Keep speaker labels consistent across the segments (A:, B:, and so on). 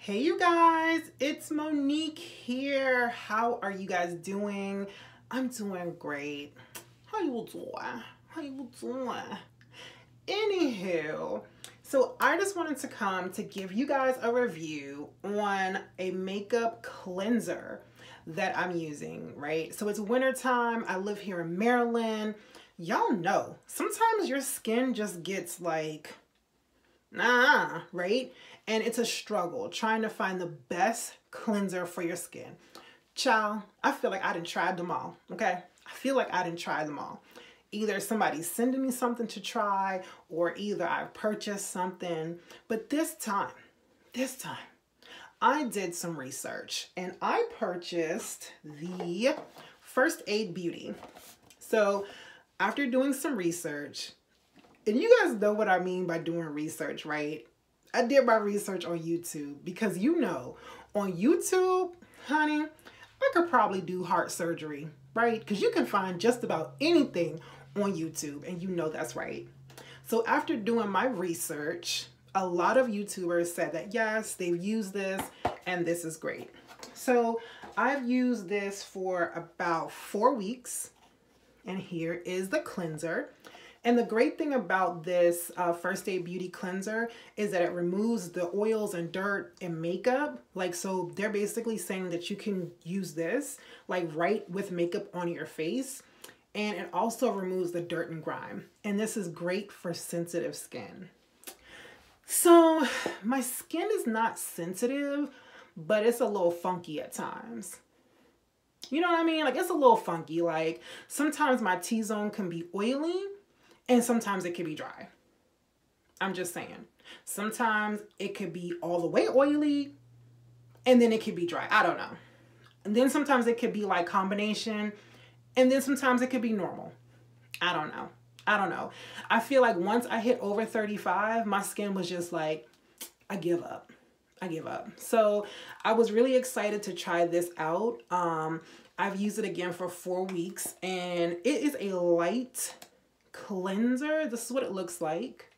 A: Hey you guys, it's Monique here. How are you guys doing? I'm doing great. How you doing? How you doing? Anywho, so I just wanted to come to give you guys a review on a makeup cleanser that I'm using, right? So it's wintertime. I live here in Maryland. Y'all know, sometimes your skin just gets like, nah, right? And it's a struggle trying to find the best cleanser for your skin. Child, I feel like I didn't try them all, okay? I feel like I didn't try them all. Either somebody's sending me something to try or either I purchased something. But this time, this time, I did some research and I purchased the First Aid Beauty. So after doing some research, and you guys know what I mean by doing research, right? I did my research on YouTube because you know, on YouTube, honey, I could probably do heart surgery, right? Because you can find just about anything on YouTube, and you know that's right. So after doing my research, a lot of YouTubers said that yes, they've used this and this is great. So I've used this for about four weeks, and here is the cleanser. And the great thing about this uh, First Aid Beauty Cleanser is that it removes the oils and dirt and makeup. Like, so they're basically saying that you can use this like right with makeup on your face. And it also removes the dirt and grime. And this is great for sensitive skin. So my skin is not sensitive, but it's a little funky at times. You know what I mean? Like it's a little funky. Like sometimes my T-zone can be oily and sometimes it can be dry. I'm just saying. Sometimes it could be all the way oily and then it could be dry. I don't know. And then sometimes it could be like combination and then sometimes it could be normal. I don't know. I don't know. I feel like once I hit over 35, my skin was just like, I give up. I give up. So I was really excited to try this out. Um, I've used it again for four weeks and it is a light cleanser. This is what it looks like.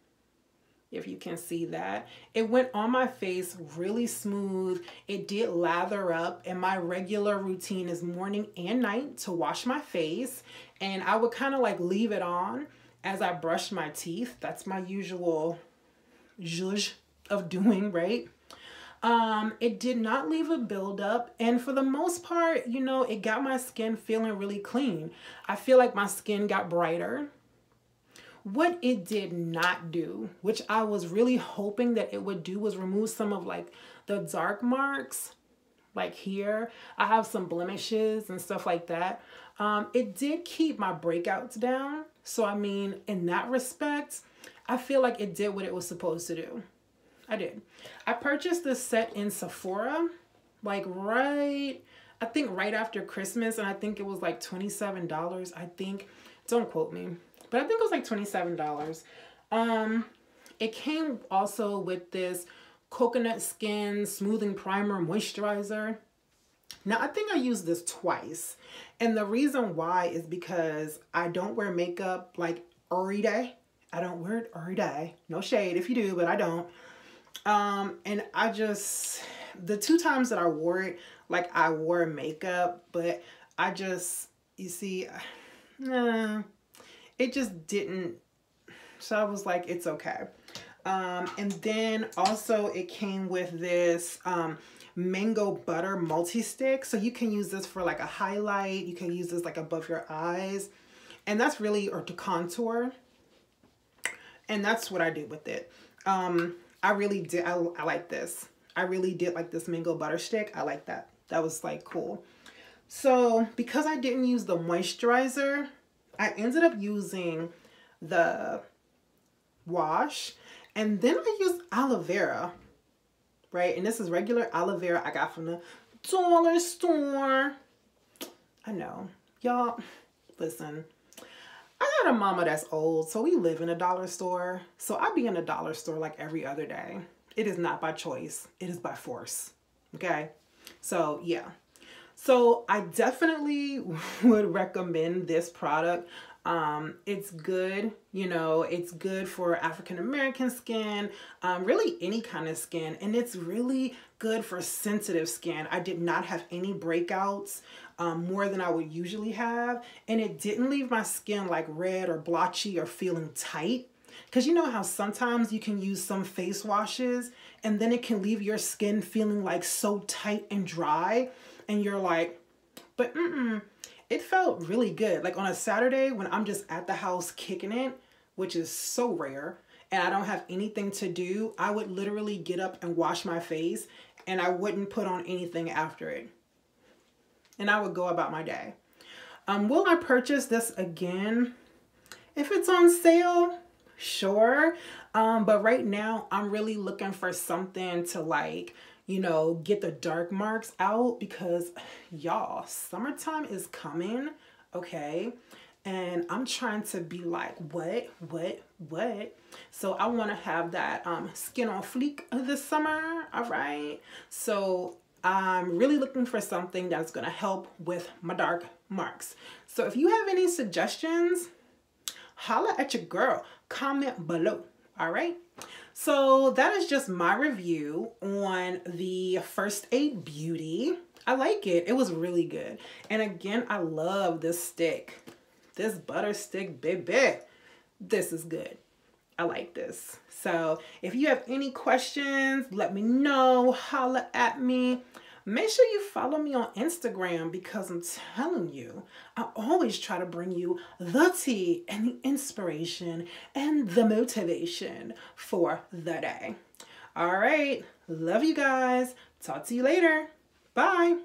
A: If you can see that. It went on my face really smooth. It did lather up and my regular routine is morning and night to wash my face. And I would kind of like leave it on as I brush my teeth. That's my usual zhuzh of doing, right? Um, it did not leave a buildup. And for the most part, you know, it got my skin feeling really clean. I feel like my skin got brighter. What it did not do, which I was really hoping that it would do, was remove some of like the dark marks, like here. I have some blemishes and stuff like that. Um, it did keep my breakouts down. So, I mean, in that respect, I feel like it did what it was supposed to do. I did. I purchased this set in Sephora, like right, I think right after Christmas, and I think it was like $27. I think, don't quote me, but I think it was like $27. Um, it came also with this coconut skin smoothing primer moisturizer. Now, I think I used this twice. And the reason why is because I don't wear makeup like every day. I don't wear it every day. No shade if you do, but I don't. Um, and I just, the two times that I wore it, like I wore makeup, but I just, you see, nah, it just didn't. So I was like, it's okay. Um, and then also it came with this um, mango butter multi-stick. So you can use this for like a highlight. You can use this like above your eyes. And that's really, or to contour. And that's what I did with it. Um, I really did, I, I like this. I really did like this mango butter stick. I like that. That was like cool. So because I didn't use the moisturizer, I ended up using the wash and then I used aloe vera, right? And this is regular aloe vera I got from the dollar store. I know, y'all, listen, I got a mama that's old, so we live in a dollar store. So I be in a dollar store like every other day. It is not by choice, it is by force, okay? So yeah, so I definitely would recommend this product. Um, it's good, you know, it's good for African American skin, um, really any kind of skin, and it's really good for sensitive skin. I did not have any breakouts um, more than I would usually have, and it didn't leave my skin like red or blotchy or feeling tight. Because you know how sometimes you can use some face washes and then it can leave your skin feeling like so tight and dry, and you're like, but mm-mm, it felt really good. Like on a Saturday when I'm just at the house kicking it, which is so rare, and I don't have anything to do, I would literally get up and wash my face and I wouldn't put on anything after it. And I would go about my day. Um, will I purchase this again? If it's on sale, sure. Um, but right now I'm really looking for something to like you know, get the dark marks out because y'all, summertime is coming, okay? And I'm trying to be like, what, what, what? So I want to have that um, skin on fleek this summer, all right? So I'm really looking for something that's going to help with my dark marks. So if you have any suggestions, holla at your girl. Comment below, all right? So that is just my review on the First Aid Beauty. I like it. It was really good. And again, I love this stick. This butter stick, baby. This is good. I like this. So if you have any questions, let me know. Holla at me. Make sure you follow me on Instagram because I'm telling you, I always try to bring you the tea and the inspiration and the motivation for the day. All right. Love you guys. Talk to you later. Bye.